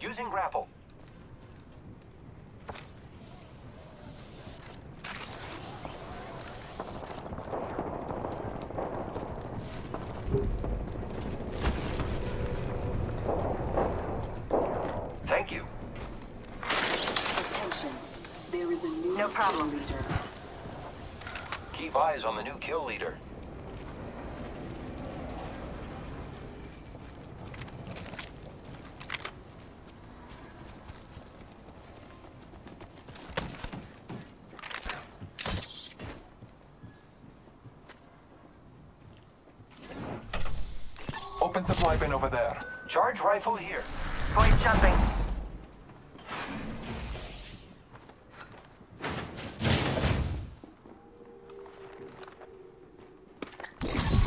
Using grapple. Thank you. Attention. There is a new No problem. leader. Keep eyes on the new kill leader. Open supply bin over there. Charge rifle here. Void jumping.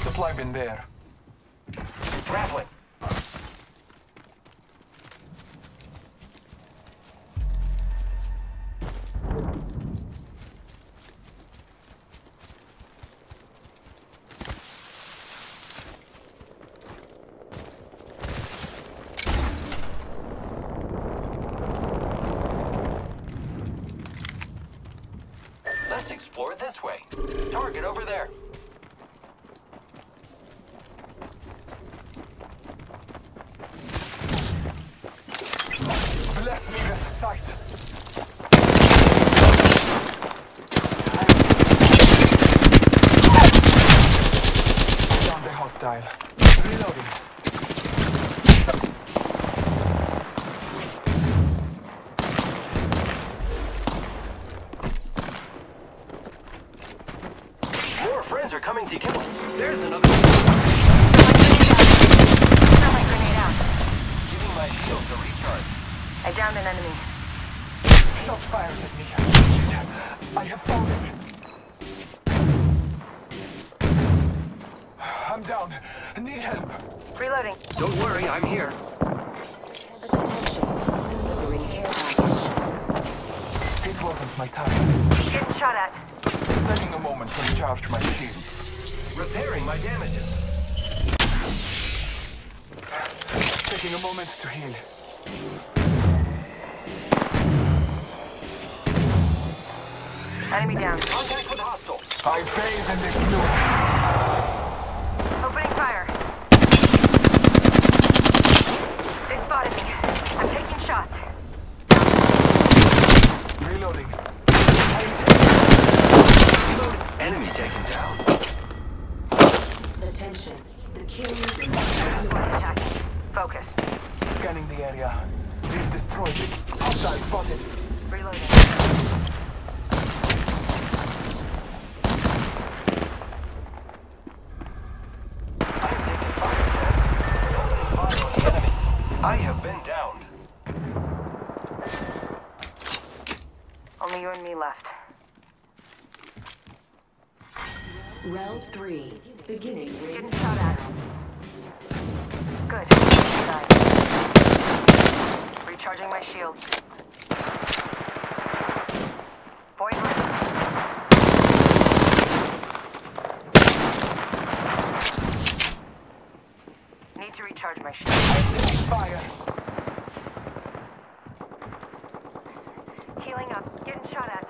Supply bin there. Grappling. Let's explore this way. Target over there. Bless me with sight. Down the hostile. Reloading. More friends are coming to kill us. There's another. Throw my grenade out. Giving my shields a recharge. I downed an enemy. Shots fired at me. I have fallen. I'm down. Need help. Reloading. Don't worry, I'm here. Attention. Delivering care package. It wasn't my time. Getting shot at. Taking a moment to recharge my shields. Repairing my damages. Taking a moment to heal. Enemy down. Contact with hostile. I bathe in the blue. Opening fire. They spotted me. I'm taking shots. Reloading. Enemy taken down. Attention. The kill leader. Squad's attacking. Focus. Scanning the area. Please destroy it. Hostile spotted. Reloading. I'm taking fire, friends. Opening fire on the enemy. I have been downed. Only you and me left. Round three. Beginning ring Getting shot at. Good. Recharging my shield. Void ring. Need to recharge my shield. Taking fire. Healing up. Getting shot at.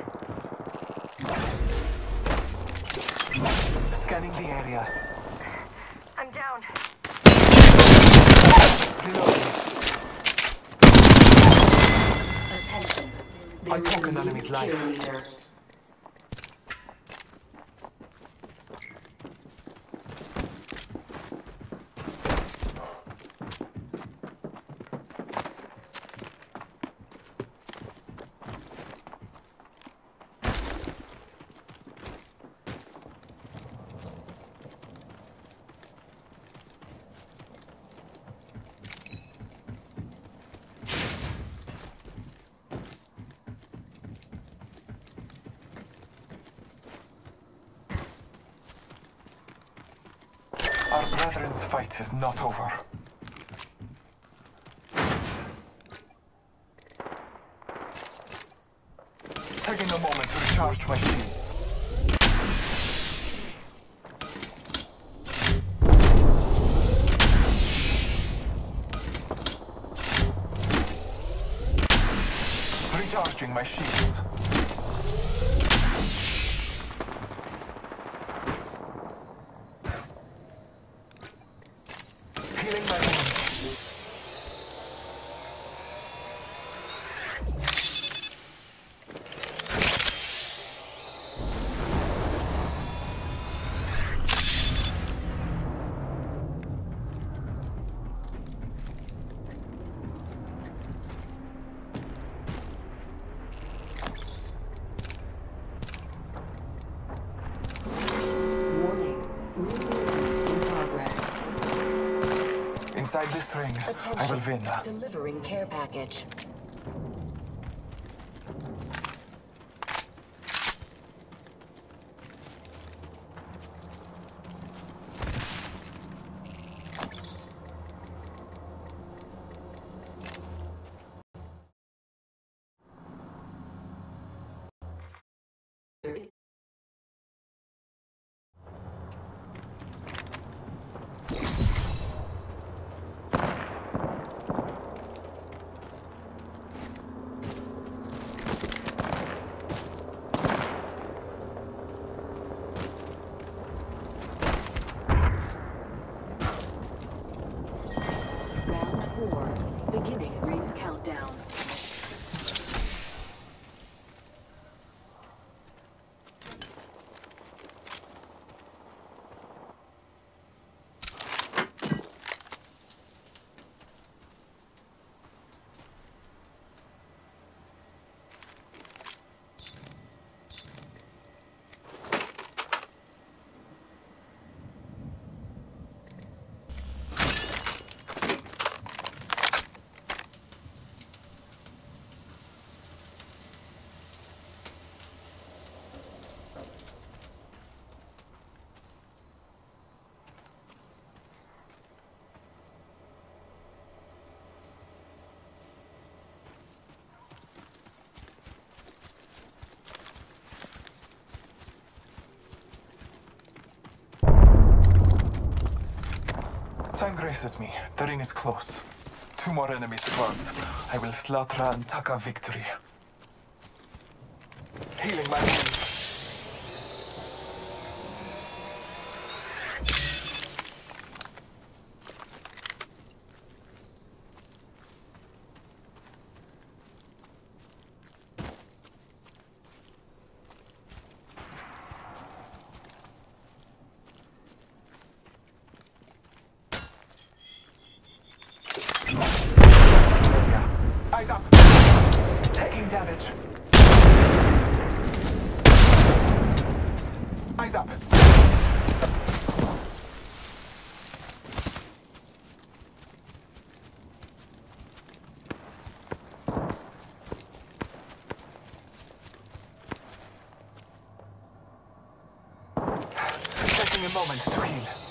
Scanning the area. I'm down. Reloading. Attention. I took an enemy's life. Brethren's fight is not over. Taking a moment to recharge my shields. Recharging my shields. Healing my wounds. Inside this ring, Attention. I will win. Delivering care package. Round four. Beginning ring countdown. Graces me. The ring is close. Two more enemy squads. I will slaughter and take a victory. Healing my wounds. Area. Eyes up. Taking damage. Eyes up. Taking a moment to heal.